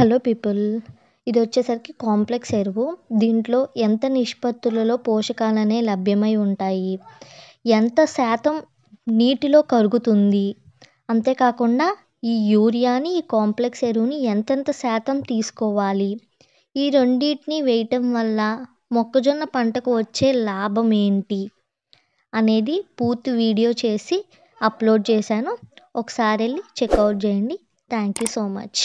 Hello people ఇది వచ్చేసరికి complex ఎరువు. దీంట్లో ఎంత నిష్పత్తులలో పోషకాలనే లభ్యమై ఉంటాయి? ఎంత శాతం నీటిలో కరుగుతుంది? అంతేకాకుండా ఈ యూరియాని ఈ కాంప్లెక్స్ ఎరువుని ఎంతెంత శాతం తీసుకోవాలి? ఈ రెండింటిని వేయటం వల్ల మొక్కజొన్న పంటకు వచ్చే లాభం ఏంటి? అనేది పూర్తి వీడియో చేసి అప్లోడ్ చేశాను. ఒకసారి వెళ్ళి చెక్అవుట్ చేయండి. Thank you so much.